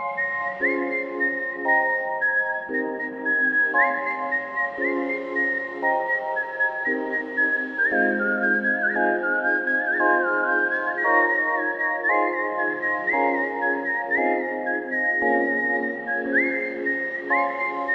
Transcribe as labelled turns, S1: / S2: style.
S1: Música